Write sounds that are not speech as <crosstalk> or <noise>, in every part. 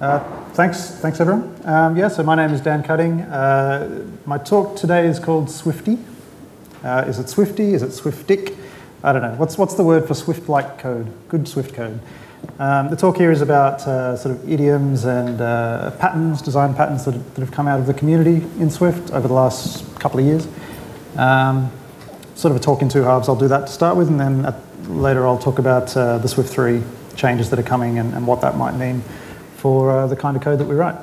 Uh, thanks, thanks everyone. Um, yeah, so my name is Dan Cutting. Uh, my talk today is called Swifty. Uh, is it Swifty? Is it Swiftic? I don't know. What's, what's the word for Swift-like code? Good Swift code. Um, the talk here is about uh, sort of idioms and uh, patterns, design patterns that, that, have come out of the community in Swift over the last couple of years. Um, sort of a talk in two halves. I'll do that to start with, and then at, later I'll talk about the Swift 3 changes that are coming and, and what that might mean for uh, the kind of code that we write.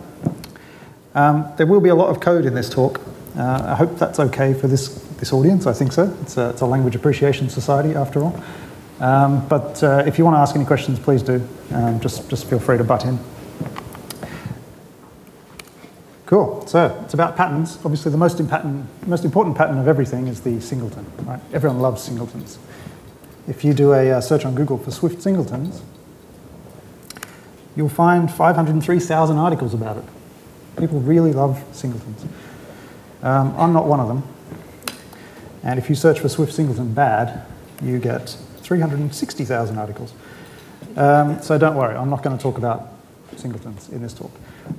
Um, there will be a lot of code in this talk. Uh, I hope that's okay for this, this audience. I think so. It's a, it's a language appreciation society after all. Um, but uh, if you want to ask any questions, please do. Um, just, just feel free to butt in. Cool. So it's about patterns. Obviously, the most, most important pattern of everything is the singleton. Right? Everyone loves singletons. If you do a uh, search on Google for Swift singletons, you'll find 503,000 articles about it. People really love singletons. Um, I'm not one of them. And if you search for Swift singleton bad, you get 360,000 articles. Um, so don't worry, I'm not going to talk about singletons in this talk.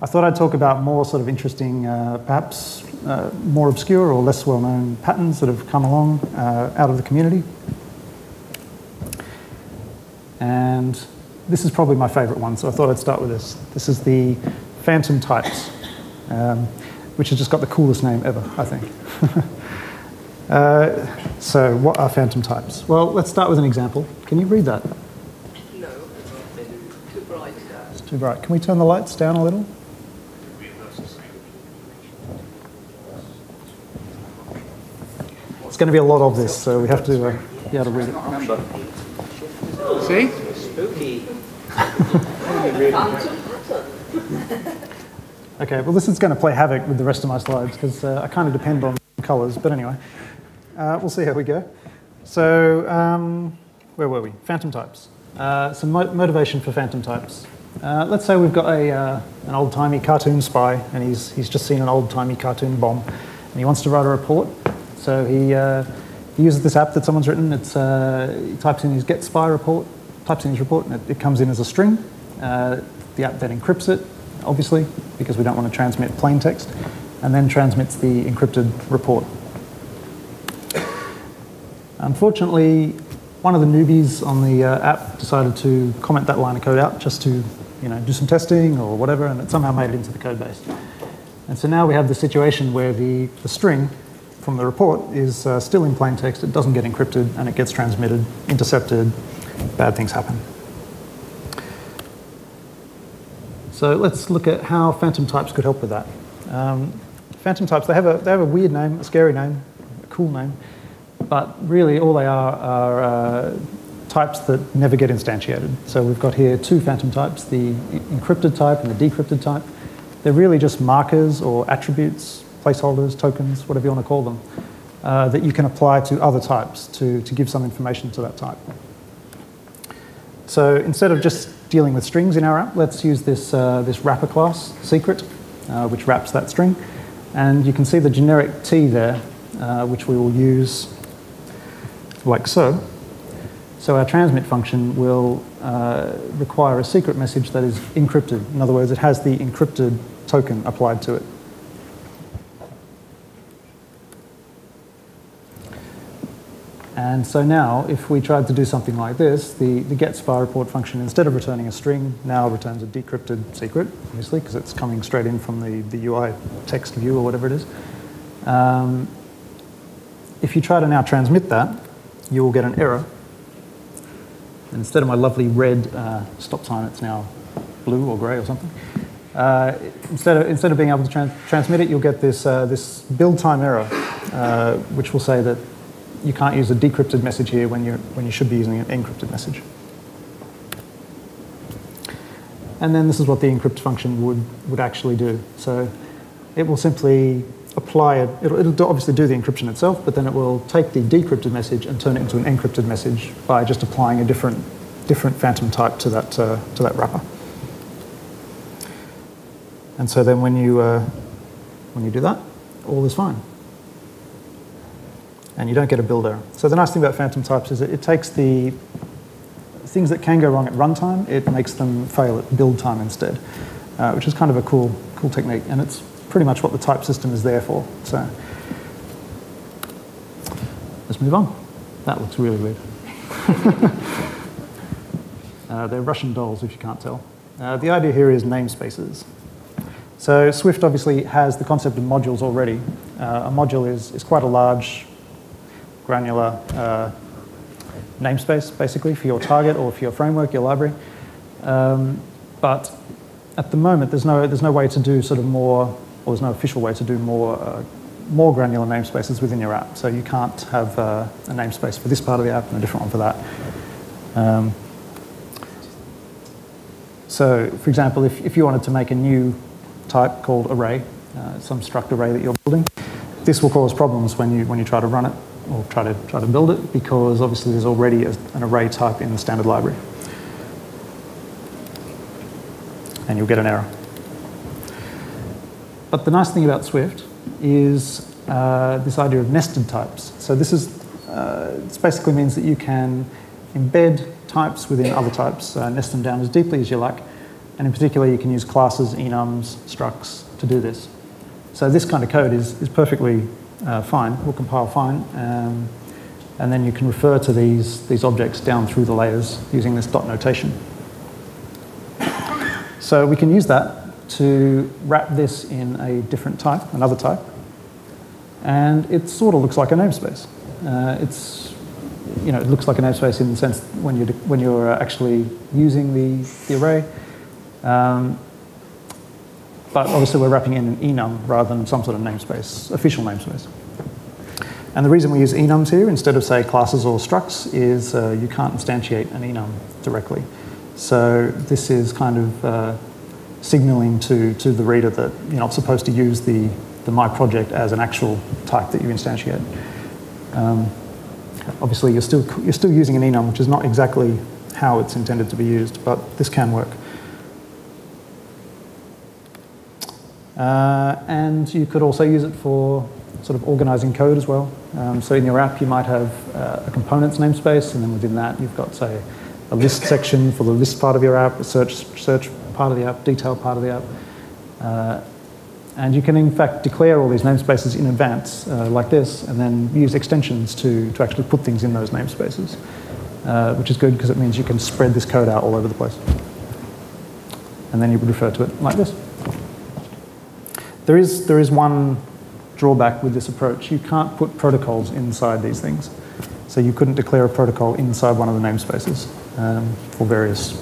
I thought I'd talk about more sort of interesting, uh, perhaps uh, more obscure or less well-known patterns that have come along uh, out of the community. And this is probably my favorite one, so I thought I'd start with this. This is the phantom types, um, which has just got the coolest name ever, I think. <laughs> uh, so what are phantom types? Well, let's start with an example. Can you read that? No, it's too bright. It's too bright. Can we turn the lights down a little? It's going to be a lot of this, so we have to uh, be able to read it. See? Spooky. <laughs> Okay, well, this is going to play havoc with the rest of my slides because uh, I kind of depend on colours, but anyway, uh, we'll see how we go. So, um, where were we? Phantom types. Uh, some mo motivation for phantom types. Uh, let's say we've got a, uh, an old timey cartoon spy and he's, he's just seen an old timey cartoon bomb and he wants to write a report. So he, uh, he uses this app that someone's written. It's, he types in his get spy report types in his report and it, it comes in as a string. Uh, the app then encrypts it, obviously, because we don't want to transmit plain text, and then transmits the encrypted report. Unfortunately, one of the newbies on the uh, app decided to comment that line of code out just to you know, do some testing or whatever, and it somehow made it into the code base. And so now we have the situation where the, the string from the report is uh, still in plain text, it doesn't get encrypted, and it gets transmitted, intercepted, bad things happen. So let's look at how phantom types could help with that. Um, phantom types, they have, a, they have a weird name, a scary name, a cool name, but really all they are are uh, types that never get instantiated. So we've got here two phantom types, the encrypted type and the decrypted type. They're really just markers or attributes, placeholders, tokens, whatever you want to call them, uh, that you can apply to other types to, to give some information to that type. So instead of just dealing with strings in our app, let's use this, uh, this wrapper class, secret, uh, which wraps that string. And you can see the generic T there, uh, which we will use like so. So our transmit function will uh, require a secret message that is encrypted. In other words, it has the encrypted token applied to it. And so now, if we tried to do something like this, the, the get report function, instead of returning a string, now returns a decrypted secret, obviously, because it's coming straight in from the, the UI text view or whatever it is. Um, if you try to now transmit that, you will get an error. And instead of my lovely red uh, stop sign, it's now blue or grey or something. Uh, instead, of, instead of being able to transmit it, you'll get this, uh, this build time error, uh, which will say that you can't use a decrypted message here when, you're, when you should be using an encrypted message. And then this is what the encrypt function would, would actually do. So it will simply apply it, it'll, it'll obviously do the encryption itself, but then it will take the decrypted message and turn it into an encrypted message by just applying a different, different phantom type to that, uh, to that wrapper. And so then when you, uh, when you do that, all is fine and you don't get a build error. So the nice thing about phantom types is that it takes the things that can go wrong at runtime, it makes them fail at build time instead. uh, which is kind of a cool, cool technique, and it's pretty much what the type system is there for. So let's move on. That looks really weird. <laughs> uh, they're Russian dolls, if you can't tell. Uh, the idea here is namespaces. So Swift obviously has the concept of modules already. Uh, a module is, is quite a large, granular uh, namespace, basically, for your target or for your framework, your library. Um, but at the moment, there's no, there's no way to do sort of more, or there's no official way to do more, uh, more granular namespaces within your app. So you can't have uh, a namespace for this part of the app and a different one for that. Um, so, for example, if, if you wanted to make a new type called array, uh, some struct array that you're building, this will cause problems when you, when you try to run it or try to, try to build it because obviously there's already a, an array type in the standard library. And you'll get an error. But the nice thing about Swift is uh, this idea of nested types. So this is, uh, this basically means that you can embed types within other types, uh, nest them down as deeply as you like, and in particular you can use classes, enums, structs to do this. So this kind of code is, is perfectly uh, fine, will compile fine, um, and then you can refer to these, these objects down through the layers using this dot notation. So we can use that to wrap this in a different type, another type, and it sort of looks like a namespace. Uh, it's, you know, it looks like a namespace in the sense when you're, when you're actually using the, the array. Um, but obviously we're wrapping in an enum rather than some sort of namespace, official namespace. And the reason we use enums here instead of say classes or structs is uh, you can't instantiate an enum directly. So this is kind of uh, signaling to, to the reader that you're not supposed to use the, the my project as an actual type that you instantiate. Um, obviously you're still, you're still using an enum, which is not exactly how it's intended to be used, but this can work. Uh, and you could also use it for sort of organizing code as well. Um, so in your app, you might have uh, a components namespace, and then within that, you've got, say, a list section for the list part of your app, a search, search part of the app, detail part of the app. Uh, and you can, in fact, declare all these namespaces in advance, uh, like this, and then use extensions to, to actually put things in those namespaces, uh, which is good because it means you can spread this code out all over the place. And then you would refer to it like this. There is, there is one drawback with this approach. You can't put protocols inside these things. So you couldn't declare a protocol inside one of the namespaces um, for various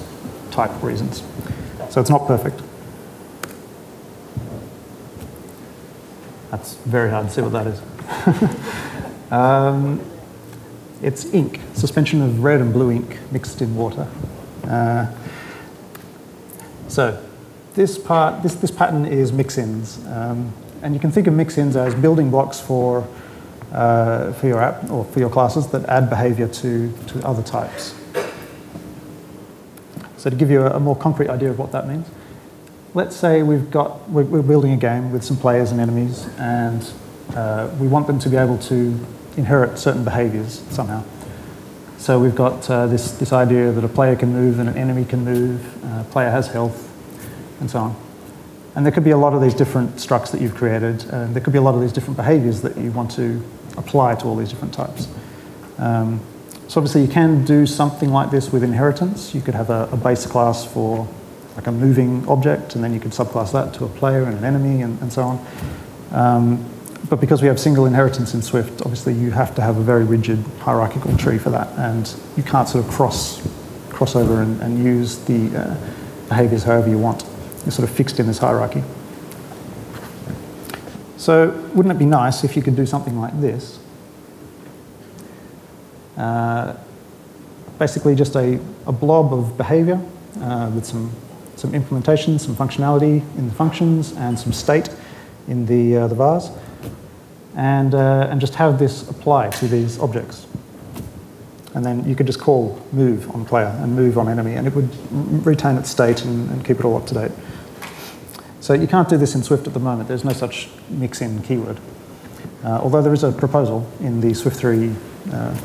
type reasons. So it's not perfect. That's very hard to see what that is. <laughs> um, it's ink, suspension of red and blue ink mixed in water. Uh, so this part, this, this pattern is mix-ins. Um, and you can think of mix-ins as building blocks for, uh, for your app or for your classes that add behavior to, to other types. So to give you a, a more concrete idea of what that means, let's say we've got, we're, we're building a game with some players and enemies and uh, we want them to be able to inherit certain behaviors somehow. So we've got uh, this, this idea that a player can move and an enemy can move, uh, player has health, and so on. And there could be a lot of these different structs that you've created, and there could be a lot of these different behaviors that you want to apply to all these different types. Um, so obviously you can do something like this with inheritance. You could have a, a, base class for like a moving object, and then you could subclass that to a player and an enemy and, and so on. Um, but because we have single inheritance in Swift, obviously you have to have a very rigid hierarchical tree for that, and you can't sort of cross, cross over and, and use the uh, behaviors however you want. You're sort of fixed in this hierarchy. So wouldn't it be nice if you could do something like this? Uh, basically just a, a, blob of behavior uh, with some, some implementation, some functionality in the functions, and some state in the, uh, the vars, and, uh, and just have this apply to these objects. And then you could just call move on player and move on enemy, and it would retain its state and, and keep it all up to date. So you can't do this in Swift at the moment. There's no such mix-in keyword. Uh, although there is a proposal in the Swift 3 uh,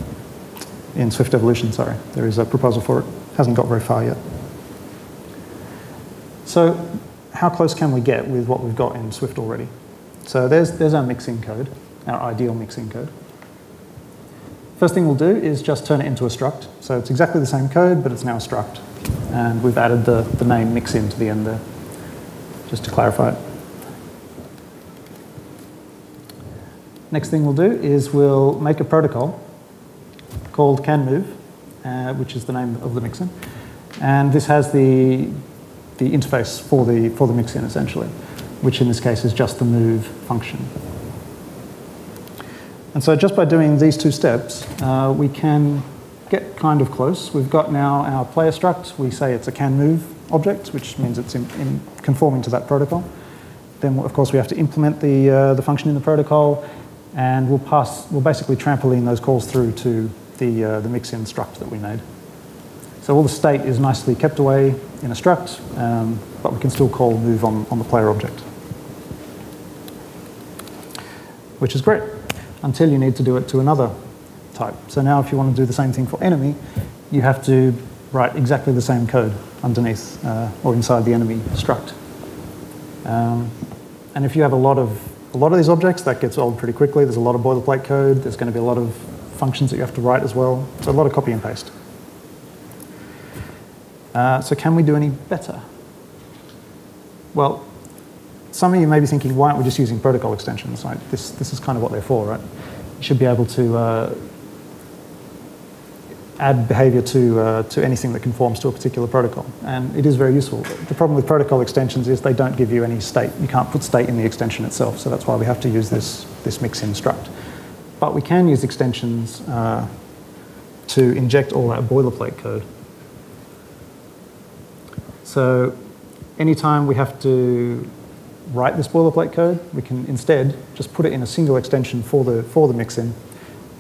in Swift Evolution, sorry. There is a proposal for it. Hasn't got very far yet. So how close can we get with what we've got in Swift already? So there's, there's our mixin code, our ideal mixin code. First thing we'll do is just turn it into a struct. So it's exactly the same code, but it's now a struct. And we've added the, the name mixin to the end there, just to clarify it. Next thing we'll do is we'll make a protocol called canmove, uh, which is the name of the mixin. And this has the, the interface for the, for the mixin, essentially, which in this case is just the move function. And so just by doing these two steps, uh, we can get kind of close. We've got now our player struct. We say it's a can move object, which means it's in, in conforming to that protocol. Then, of course, we have to implement the, uh, the function in the protocol, and we'll pass, we'll basically trampoline those calls through to the, uh, the mixin struct that we made. So all the state is nicely kept away in a struct, um, but we can still call move on, on the player object, which is great until you need to do it to another type. So now if you want to do the same thing for enemy, you have to write exactly the same code underneath uh, or inside the enemy struct. Um, and if you have a lot of a lot of these objects, that gets old pretty quickly. There's a lot of boilerplate code. There's going to be a lot of functions that you have to write as well. So a lot of copy and paste. Uh, so can we do any better? Well, some of you may be thinking, why aren't we just using protocol extensions? Like this, this is kind of what they're for, right? You should be able to uh, add behavior to, uh, to anything that conforms to a particular protocol. And it is very useful. The problem with protocol extensions is they don't give you any state. You can't put state in the extension itself, so that's why we have to use this, this mixin struct. But we can use extensions uh, to inject all that boilerplate code. So anytime we have to write this boilerplate code, we can instead just put it in a single extension for the, for the mixin,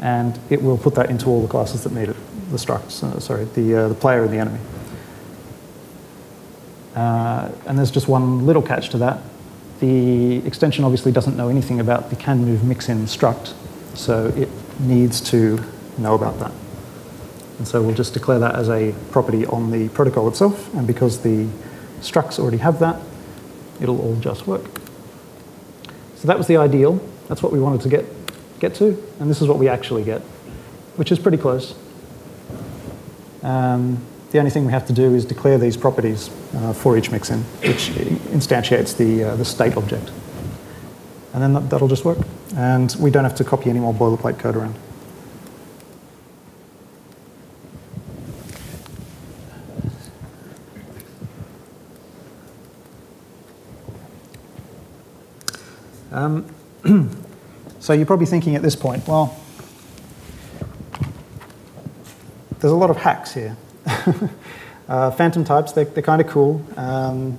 and it will put that into all the classes that need it, the structs, uh, sorry, the, uh, the player and the enemy. Uh, and there's just one little catch to that. The extension obviously doesn't know anything about the can move mixin struct, so it needs to know about that. And so we'll just declare that as a property on the protocol itself, and because the structs already have that, it'll all just work. So that was the ideal. That's what we wanted to get, get to, and this is what we actually get, which is pretty close. Um, the only thing we have to do is declare these properties uh, for each mixin, which instantiates the, uh, the state object. And then that, that'll just work. And we don't have to copy any more boilerplate code around. Um, <clears throat> so you're probably thinking at this point, well, there's a lot of hacks here. <laughs> uh, phantom types, they're, they're kind of cool. Um,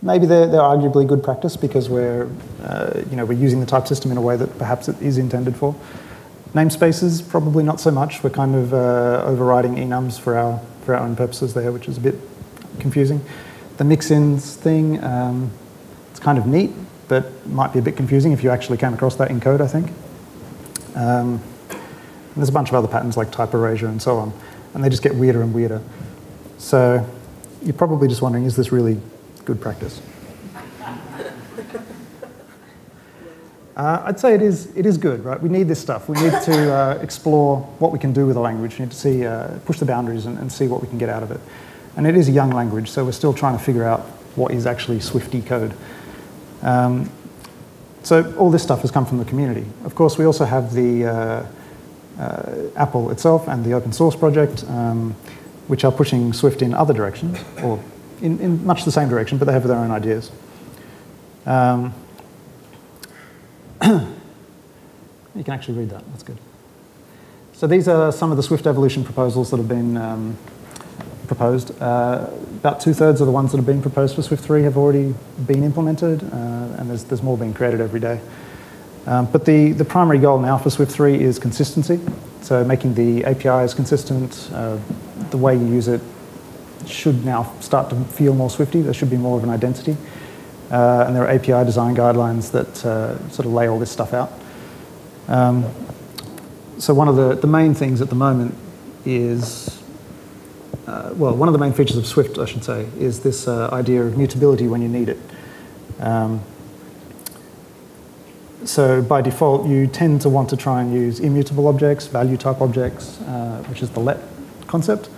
maybe they're, they're arguably good practice because we're, uh, you know, we're using the type system in a way that perhaps it is intended for. Namespaces, probably not so much. We're kind of uh, overriding enums for our, for our own purposes there, which is a bit confusing. The mixins thing, um, it's kind of neat but might be a bit confusing if you actually came across that in code, I think. Um, there's a bunch of other patterns like type erasure and so on, and they just get weirder and weirder. So you're probably just wondering, is this really good practice? <laughs> Uh, I'd say it is, it is good, right? We need this stuff. We need to uh, explore what we can do with a language. We need to see, uh, push the boundaries and, and, see what we can get out of it. And it is a young language, so we're still trying to figure out what is actually Swifty code. Um, so all this stuff has come from the community. Of course, we also have the uh, Apple itself and the open source project, um, which are pushing Swift in other directions, or in, in, much the same direction, but they have their own ideas. Um, <clears throat> you can actually read that, that's good. So these are some of the Swift evolution proposals that have been um, proposed. Uh, about two-thirds of the ones that have been proposed for Swift 3 have already been implemented, uh, and there's, there's more being created every day. Um, but the, the primary goal now for Swift 3 is consistency, so making the APIs consistent, uh, the way you use it should now start to feel more Swifty, there should be more of an identity. Uh, and there are API design guidelines that uh, sort of lay all this stuff out. Um, so one of the, the main things at the moment is uh, well, one of the main features of Swift, I should say, is this uh, idea of mutability when you need it. Um, so by default, you tend to want to try and use immutable objects, value type objects, uh, which is the let concept.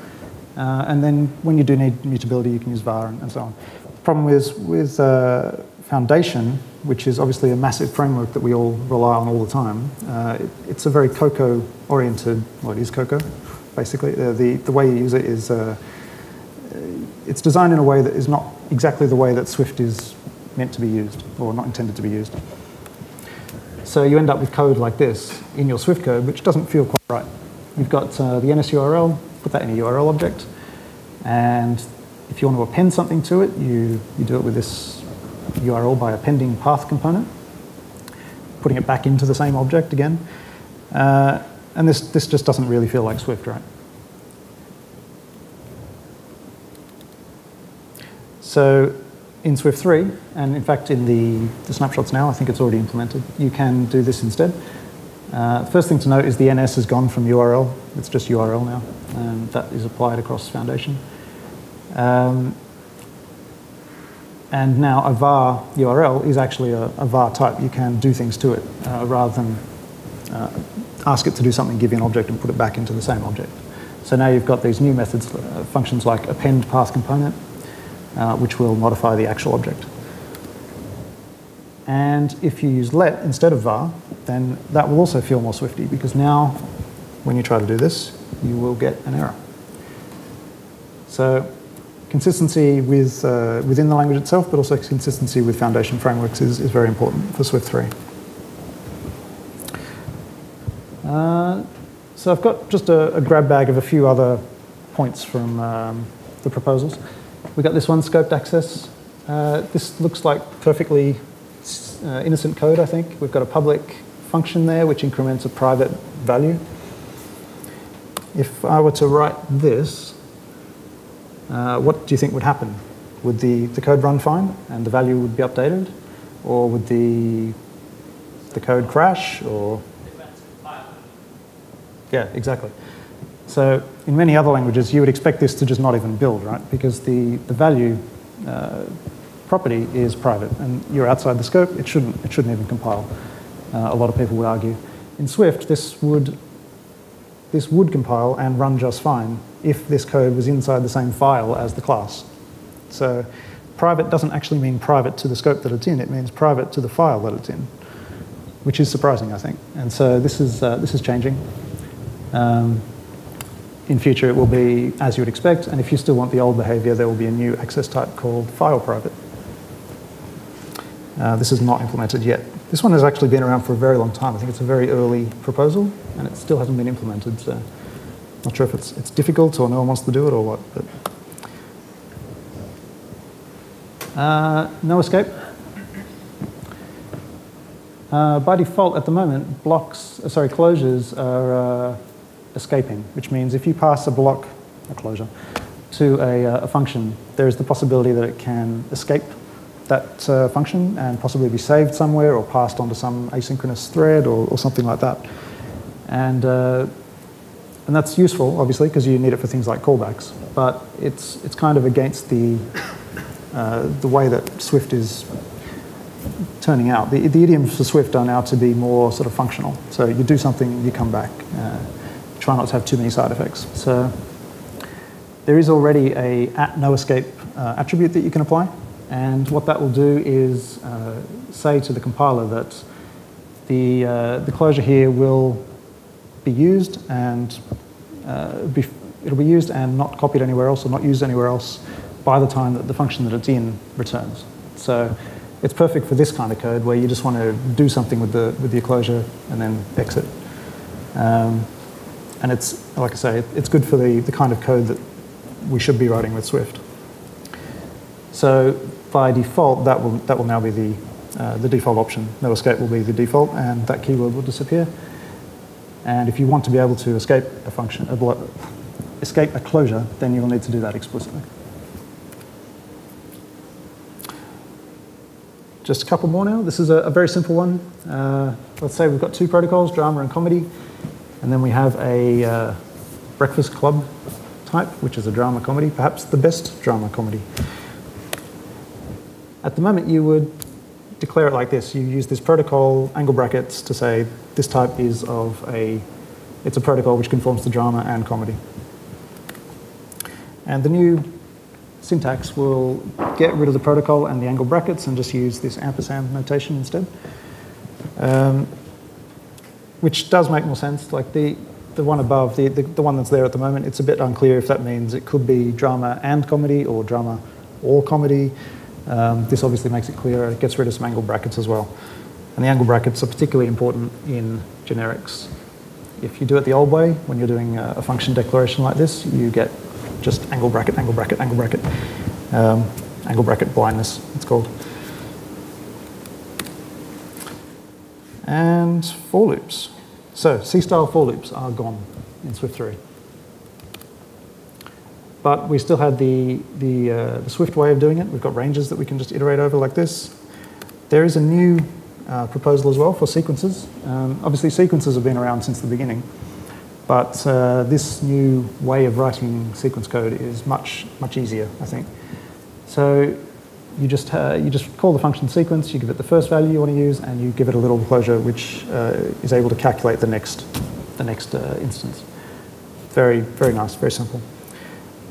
Uh, and then when you do need mutability, you can use var and, and so on. The problem is with uh, Foundation, which is obviously a massive framework that we all rely on all the time, uh, it, it's a very Cocoa oriented, well, it is Cocoa, basically. Uh, the, the way you use it is, uh, it's designed in a way that is not exactly the way that Swift is meant to be used, or not intended to be used. So you end up with code like this in your Swift code, which doesn't feel quite right. You've got uh, the NS URL, put that in a URL object, and if you want to append something to it, you, you do it with this URL by appending path component, putting it back into the same object again. Uh, and this, this just doesn't really feel like Swift, right? So in Swift 3, and in fact in the, the snapshots now, I think it's already implemented, you can do this instead. Uh, first thing to note is the NS has gone from URL, it's just URL now, and that is applied across Foundation. Um, and now a var URL is actually a, a var type. You can do things to it uh, rather than uh, ask it to do something, give you an object, and put it back into the same object. So now you've got these new methods, uh, functions like append path component, uh, which will modify the actual object. And if you use let instead of var, then that will also feel more Swifty because now when you try to do this, you will get an error. So consistency with, uh, within the language itself, but also consistency with foundation frameworks is, is very important for Swift 3. Uh, so I've got just a, a, grab bag of a few other points from um, the proposals. We've got this one, scoped access. Uh, this looks like perfectly uh, innocent code, I think. We've got a public function there which increments a private value. If I were to write this, uh, what do you think would happen? Would the, the code run fine and the value would be updated? Or would the, the code crash? Or Yeah, exactly. So in many other languages, you would expect this to just not even build, right? Because the, the value uh, property is private and you're outside the scope, it shouldn't, it shouldn't even compile. Uh, a lot of people would argue. In Swift, this would, this would compile and run just fine if this code was inside the same file as the class. So private doesn't actually mean private to the scope that it's in, it means private to the file that it's in, which is surprising, I think. And so this is, uh, this is changing. Um, in future, it will be as you would expect, and if you still want the old behavior, there will be a new access type called file private. Uh, this is not implemented yet. This one has actually been around for a very long time. I think it's a very early proposal, and it still hasn't been implemented. So. Not sure if it's, it's difficult or no one wants to do it or what. But. Uh, no escape. Uh, by default, at the moment, blocks, uh, sorry, closures are uh, escaping, which means if you pass a block, a closure, to a, uh, a function, there is the possibility that it can escape that uh, function and possibly be saved somewhere or passed onto some asynchronous thread or, or something like that. And and that's useful, obviously, because you need it for things like callbacks. But it's, it's kind of against the, uh, the way that Swift is turning out. The, the idioms for Swift are now to be more sort of functional. So you do something, you come back. Try not to have too many side effects. So there is already a at no escape uh, attribute that you can apply. And what that will do is uh, say to the compiler that the, uh, the closure here will be used and uh, be, it'll be used and not copied anywhere else or not used anywhere else by the time that the function that it's in returns. So it's perfect for this kind of code where you just want to do something with the, with the closure and then exit. Um, and it's, like I say, it's good for the, the kind of code that we should be writing with Swift. So by default, that will, that will now be the, uh, the default option. No escape will be the default, and that keyword will disappear. And if you want to be able to escape a function, a escape a closure, then you'll need to do that explicitly. Just a couple more now. This is a, a very simple one. Uh, let's say we've got two protocols, drama and comedy, and then we have a uh, breakfast club type, which is a drama comedy, perhaps the best drama comedy. At the moment, you would declare it like this. You use this protocol angle brackets to say this type is of a, it's a protocol which conforms to drama and comedy. And the new syntax will get rid of the protocol and the angle brackets and just use this ampersand notation instead. Um, which does make more sense. Like the, the one above, the, the, the, one that's there at the moment, it's a bit unclear if that means it could be drama and comedy or drama or comedy. Um, this obviously makes it clearer. It gets rid of some angle brackets as well. And the angle brackets are particularly important in generics. If you do it the old way, when you're doing a, a function declaration like this, you get just angle bracket, angle bracket, angle bracket, um, angle bracket blindness, it's called. And for loops. So C-style for loops are gone in Swift 3. But we still had the, the, uh, the, Swift way of doing it. We've got ranges that we can just iterate over like this. There is a new uh, proposal as well for sequences. Um, obviously, sequences have been around since the beginning. But uh, this new way of writing sequence code is much, much easier, I think. So you just, uh, you just call the function sequence, you give it the first value you want to use, and you give it a little closure which uh, is able to calculate the next, the next uh, instance. Very, very nice, very simple.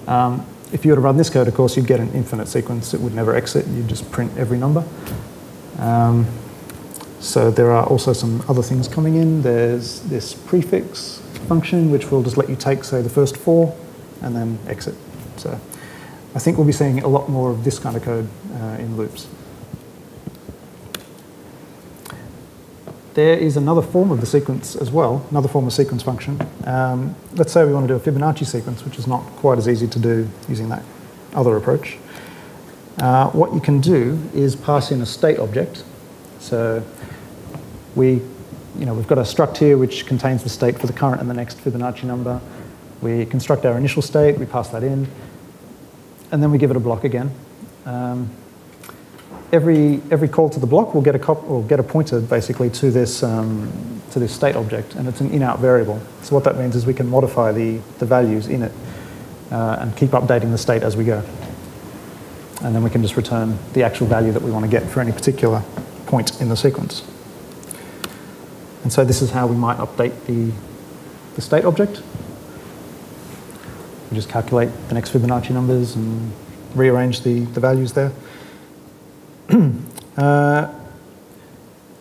Um, if you were to run this code, of course, you'd get an infinite sequence. It would never exit. You'd just print every number. Um, so there are also some other things coming in. There's this prefix function, which will just let you take, say, the first four and then exit. So I think we'll be seeing a lot more of this kind of code uh, in loops. There is another form of the sequence as well, another form of sequence function. Um, let's say we want to do a Fibonacci sequence, which is not quite as easy to do using that other approach. Uh, what you can do is pass in a state object. So we, you know, we've got a struct here which contains the state for the current and the next Fibonacci number. We construct our initial state, we pass that in, and then we give it a block again. Um, every, every call to the block will get a, cop, will get a pointer basically to this, um, to this state object, and it's an in-out variable. So what that means is we can modify the, the values in it uh, and keep updating the state as we go. And then we can just return the actual value that we want to get for any particular point in the sequence. And so this is how we might update the, the state object. We just calculate the next Fibonacci numbers and rearrange the, the values there. <clears throat> uh,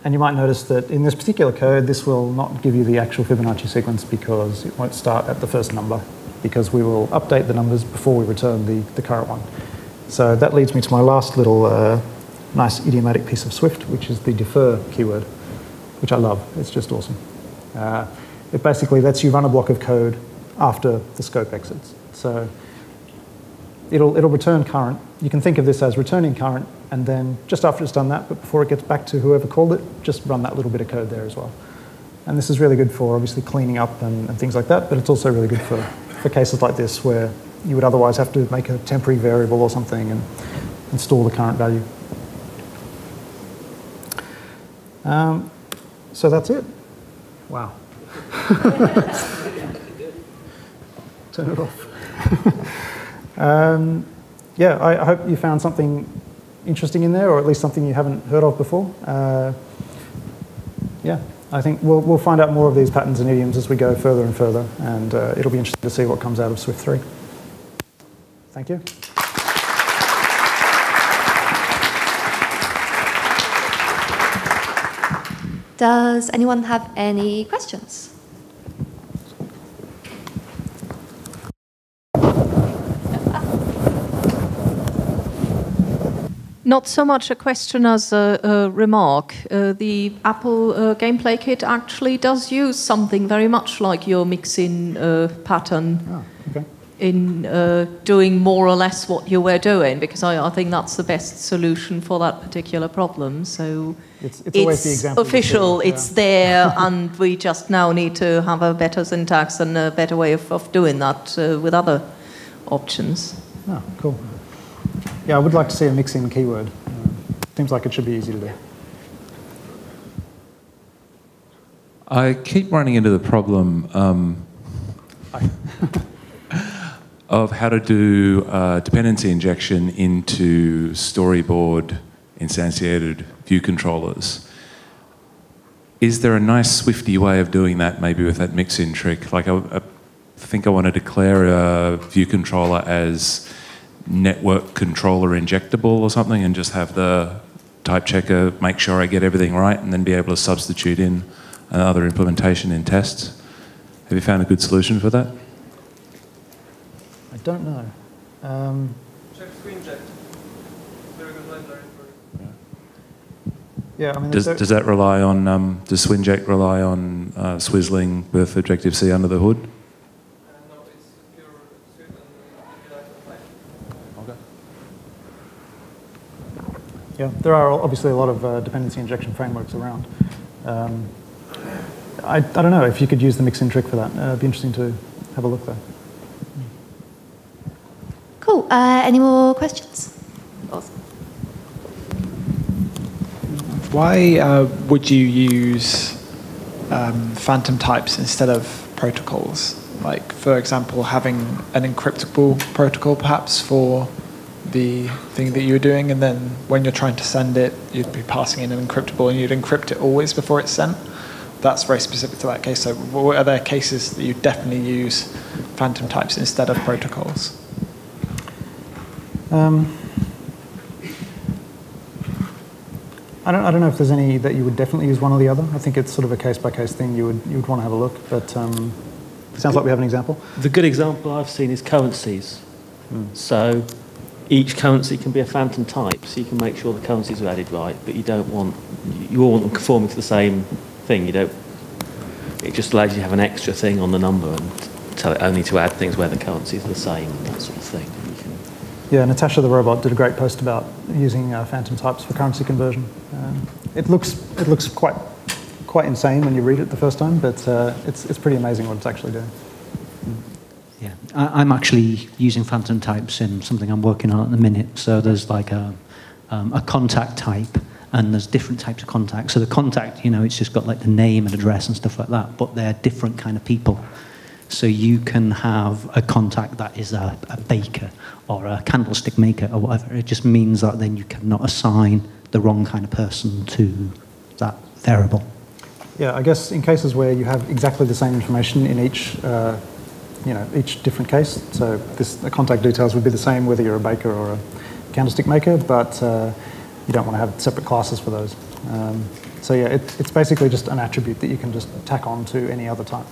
and you might notice that in this particular code, this will not give you the actual Fibonacci sequence because it won't start at the first number because we will update the numbers before we return the, the current one. So that leads me to my last little uh, nice idiomatic piece of Swift, which is the defer keyword, which I love. It's just awesome. Uh, it basically lets you run a block of code after the scope exits. So it'll, it'll return current. You can think of this as returning current and then just after it's done that, but before it gets back to whoever called it, just run that little bit of code there as well. And this is really good for obviously cleaning up and, and things like that, but it's also really good for, for cases like this where you would otherwise have to make a temporary variable or something and, and store the current value. Um, so that's it. Wow. <laughs> Turn it off. <laughs> um, yeah, I, I hope you found something interesting in there, or at least something you haven't heard of before. Uh, yeah, I think we'll, we'll find out more of these patterns and idioms as we go further and further, and uh, it'll be interesting to see what comes out of Swift 3. Thank you. Does anyone have any questions? Not so much a question as a, a remark. Uh, the Apple uh, GameplayKit actually does use something very much like your mixin uh, pattern oh, okay. in uh, doing more or less what you were doing, because I, I, think that's the best solution for that particular problem. So it's, it's, it's official, it's there, <laughs> and we just now need to have a better syntax and a better way of, of doing that uh, with other options. Oh, cool. Yeah, I would like to see a mixin keyword. Uh, seems like it should be easy to do. I keep running into the problem. Um, <laughs> of how to do uh, dependency injection into storyboard instantiated view controllers. Is there a nice Swifty way of doing that, maybe with that mix-in trick? Like, I, I think I want to declare a view controller as network controller injectable or something, and just have the type checker make sure I get everything right, and then be able to substitute in another implementation in tests. Have you found a good solution for that? I don't know. Um, Check Swinject. Very good library for it. yeah, I mean, Does, there- does that rely on, um, does Swinject rely on uh, swizzling with Objective-C under the hood? And no, it's pure suit and API compliant. Yeah, there are obviously a lot of uh, dependency injection frameworks around. Um, I, I don't know if you could use the mix-in trick for that. Uh, it'd be interesting to have a look there. Cool. Uh, any more questions? Awesome. Why uh, would you use um, phantom types instead of protocols? Like, for example, having an encryptable protocol perhaps for the thing that you were doing, and then when you're trying to send it, you'd be passing in an encryptable and you'd encrypt it always before it's sent. That's very specific to that case. So, what are there cases that you definitely use phantom types instead of protocols? Um, I don't, I don't know if there's any that you would definitely use one or the other. I think it's sort of a case-by-case thing. You would, you would want to have a look, but um, sounds like we have an example. The good example I've seen is currencies. So each currency can be a phantom type, so you can make sure the currencies are added right, but you don't want, you all want them conforming to the same thing. You don't, it just allows you to have an extra thing on the number and tell it only to add things where the currencies are the same and that sort of thing. Yeah, Natasha the robot did a great post about using uh, phantom types for currency conversion. Um, it looks it looks quite quite insane when you read it the first time, but uh, it's it's pretty amazing what it's actually doing. I, I'm actually using phantom types in something I'm working on at the minute. So there's like a, um, a contact type, and there's different types of contact. So the contact, you know, it's just got like the name and address and stuff like that, but they're different kind of people. So you can have a contact that is a, a baker or a candlestick maker or whatever. It just means that then you cannot assign the wrong kind of person to that variable. Yeah, I guess in cases where you have exactly the same information in each, uh, you know, each different case. So this, the contact details would be the same whether you're a baker or a candlestick maker, but uh, you don't want to have separate classes for those. Um, so yeah, it, it's basically just an attribute that you can just tack on to any other type.